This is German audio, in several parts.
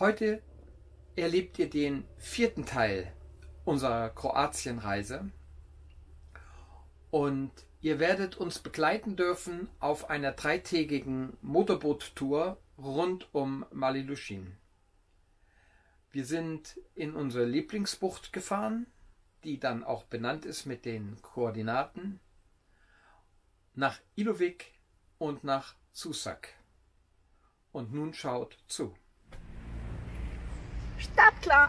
Heute erlebt ihr den vierten Teil unserer Kroatienreise und ihr werdet uns begleiten dürfen auf einer dreitägigen Motorboot-Tour rund um Maliluschin. Wir sind in unsere Lieblingsbucht gefahren, die dann auch benannt ist mit den Koordinaten, nach Ilovik und nach Susak. Und nun schaut zu. Startklar!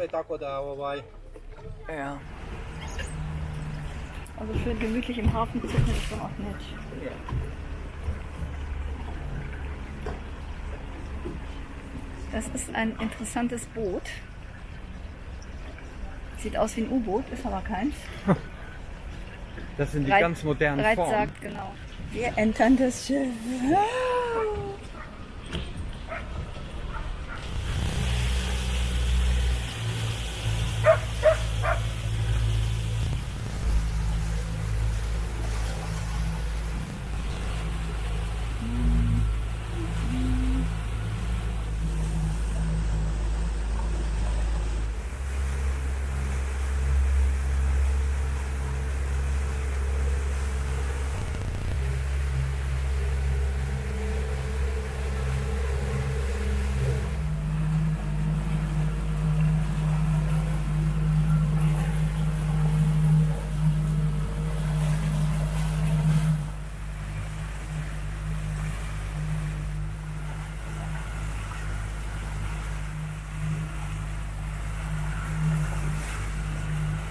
sve tako da ovaj Ja. Also schön gemütlich im Hafen sitzen ist schon auch nett. Das ist ein interessantes Boot. Sieht aus wie ein U-Boot, ist aber keins. Das sind die Reit- ganz modernen Reit Formen. sagt, genau. Wir entern das Schiff.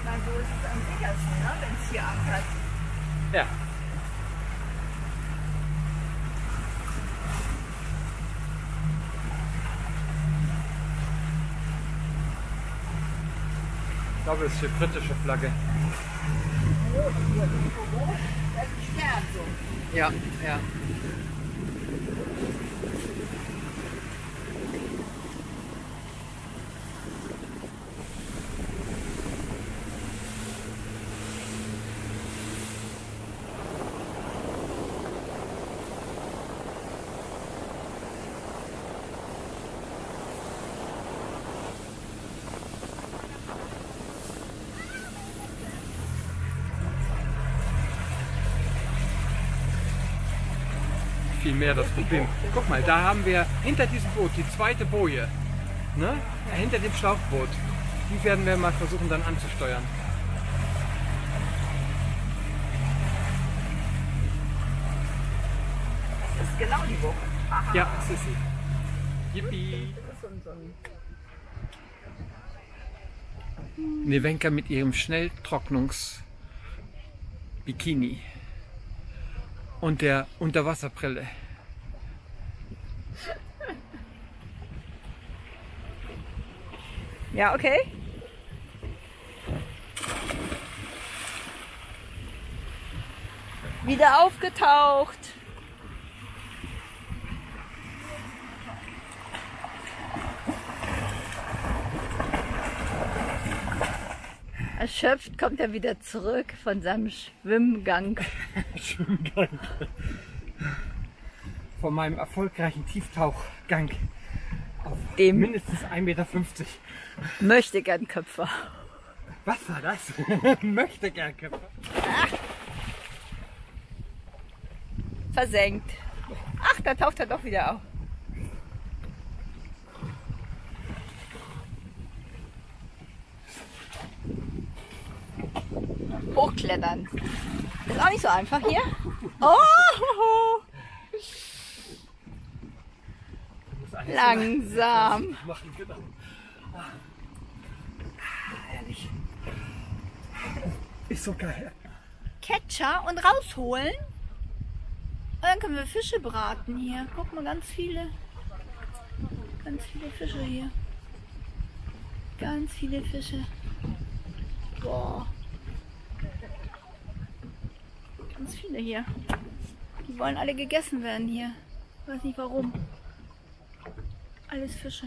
Na, so ist es am sichersten, ne? wenn es hier ankert. Ja. Ich glaube, es ist die britische Flagge. Das ist Stern so. Ja, ja. Viel mehr das Problem. Guck mal, da haben wir hinter diesem Boot die zweite Boje. Ne? Hinter dem Schlauchboot. Die werden wir mal versuchen dann anzusteuern. Das ist genau die. Aha. Ja, das ist sie. Yippie! Nevenka mit ihrem Schnelltrocknungs-Bikini und der Unterwasserbrille. Ja, okay. Wieder aufgetaucht. Erschöpft kommt er wieder zurück von seinem Schwimmgang. Von meinem erfolgreichen Tieftauchgang Dem mindestens 1,50 Meter. möchte gern Köpfer. Was war das? Möchte gern Köpfer. Versenkt. Ach, da taucht er doch wieder auf. Hochklettern. Ist auch nicht so einfach hier. Oh, langsam. Machen, genau. Ah, Herrlich. Ist so geil. Catcher und rausholen. Und dann können wir Fische braten hier. Guck mal, ganz viele. Ganz viele Fische hier. Ganz viele Fische. Boah. Ganz viele hier. Die wollen alle gegessen werden hier. Ich weiß nicht warum. Alles Fische.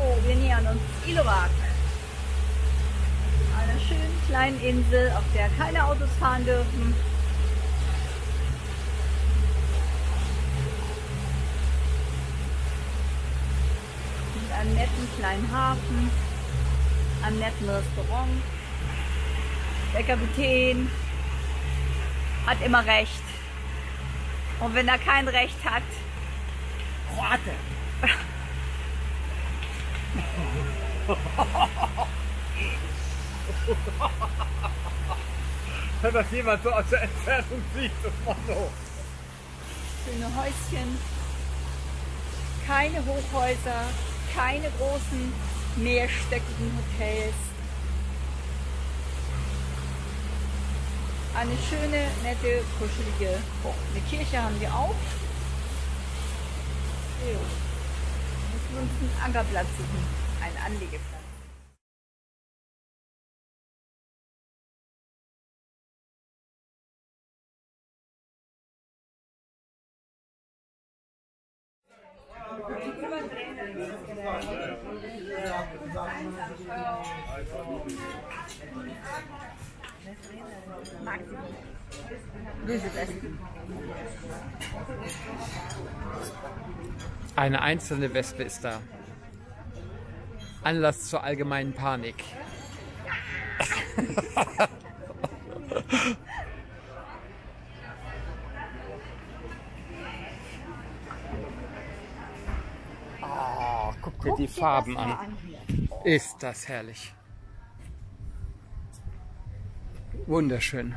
Oh, wir nähern uns Ilowak. Einer schönen kleinen Insel, auf der keine Autos fahren dürfen. Mit einem netten kleinen Hafen, einem netten Restaurant. Der Kapitän hat immer recht. Und wenn er kein Recht hat, Kroate! Wenn das jemand so aus der Entfernung sieht, das so. schöne Häuschen, keine Hochhäuser, keine großen mehrstöckigen Hotels. Eine schöne, nette, kuschelige Bucht. Eine Kirche haben wir auch. Jo. Müssen uns einen Ankerplatz suchen, einen Anlegeplatz. Eine einzelne Wespe ist da. Anlass zur allgemeinen Panik. oh, guck dir die Farben an. Ist das herrlich. Wunderschön.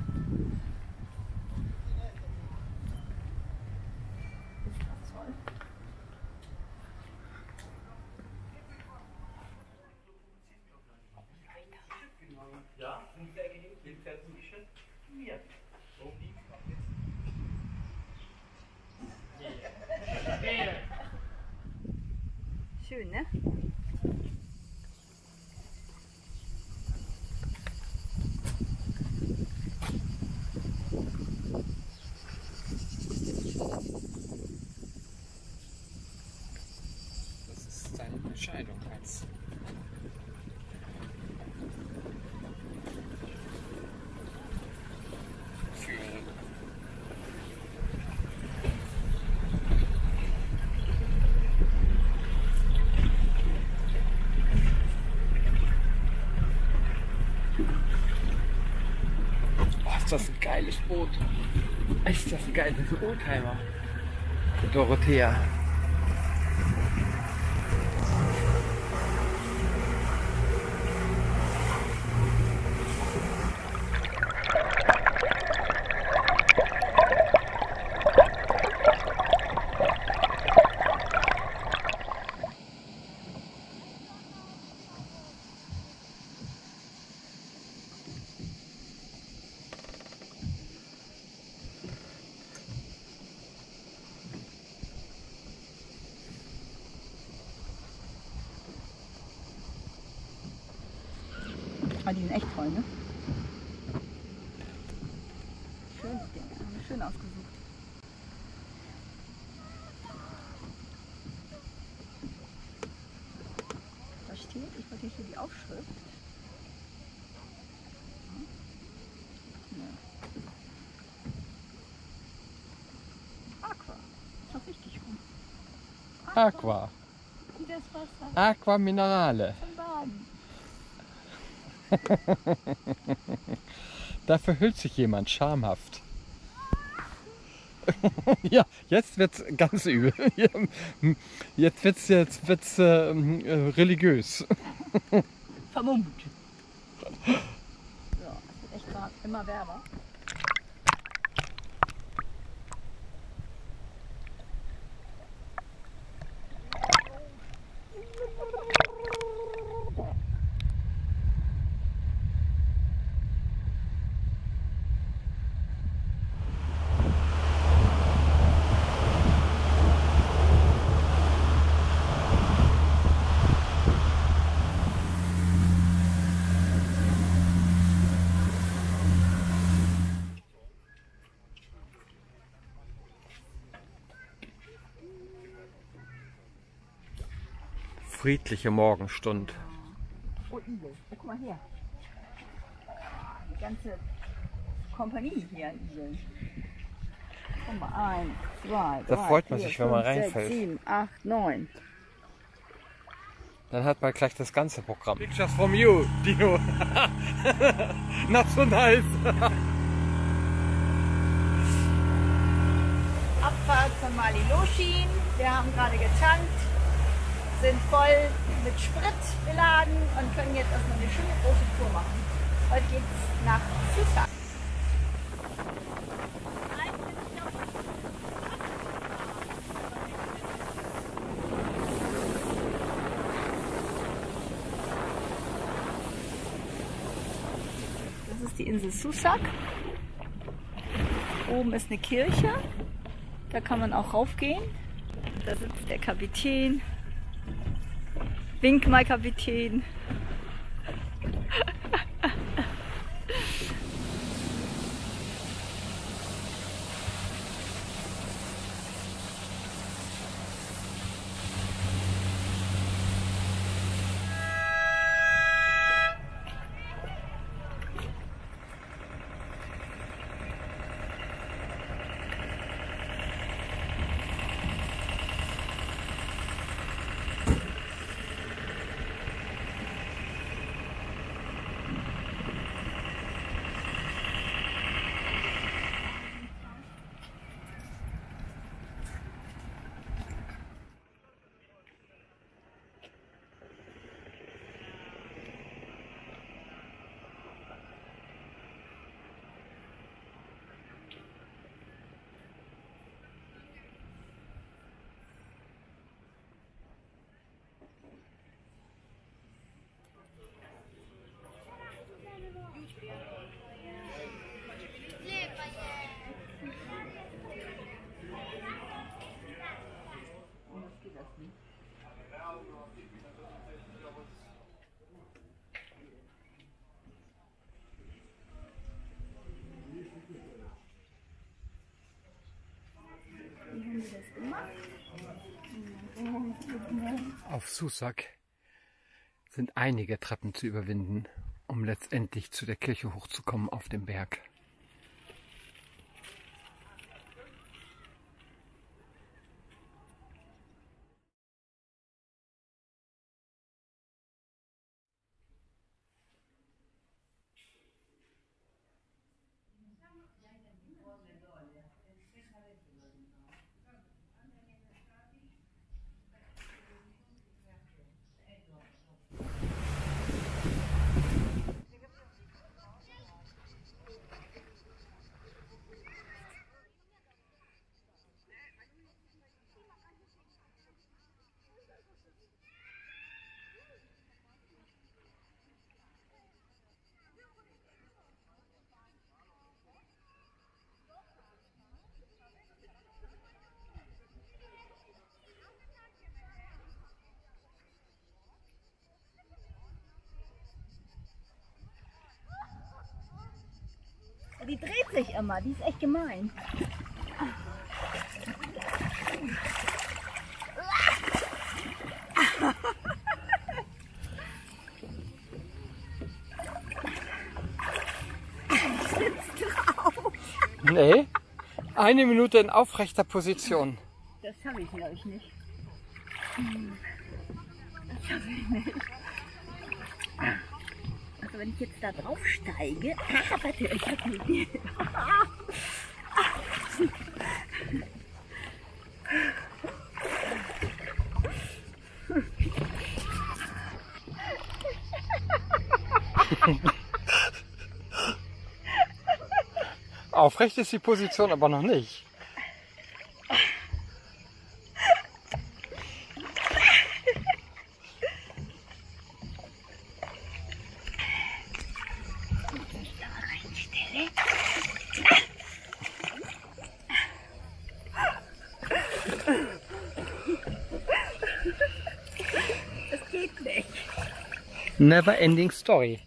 Führerin. Oh, ist das ein geiles Boot. Ist das ein geiles Oldtimer. Dorothea. Ah, die sind echt toll, ne? Schön, Dinge. Haben wir schön ausgesucht. Da steht, ich wollte hier die Aufschrift. Aqua. Ist doch richtig rum. Aqua. Wasser Aqua Minerale. zum Baden. Da verhüllt sich jemand schamhaft. ja, jetzt wird's ganz übel. Jetzt wird's jetzt wird's äh, äh, religiös. Vermummt. Ja, es wird echt immer wärmer. Friedliche Morgenstund. Oh, Igel. Oh, guck mal hier. Die ganze Kompanie hier an Igeln. Guck mal, eins, zwei, Da drei, freut man vier, sich, wenn man fünf, reinfällt. Sechs, sieben, acht, neun. Dann hat man gleich das ganze Programm. Pictures from you, Dino. Not so nice. Abfahrt von Maliloschin. Wir haben gerade getankt, sind voll mit Sprit beladen und können jetzt erstmal eine schöne große Tour machen. Heute geht's nach Susa. Das ist die Insel Susak. Oben ist eine Kirche. Da kann man auch raufgehen. Da sitzt der Kapitän. Wink mal, Kapitän. Auf Susak sind einige Treppen zu überwinden, um letztendlich zu der Kirche hochzukommen auf dem Berg. Die dreht sich immer, die ist echt gemein. Nee, eine Minute in aufrechter Position. Das schaffe ich, glaube ich, nicht. Hm. Das schaffe ich nicht. Also wenn ich jetzt da drauf steige. Ah, warte, ich habe eine Idee. Aufrecht ist die Position aber noch nicht. Never ending story.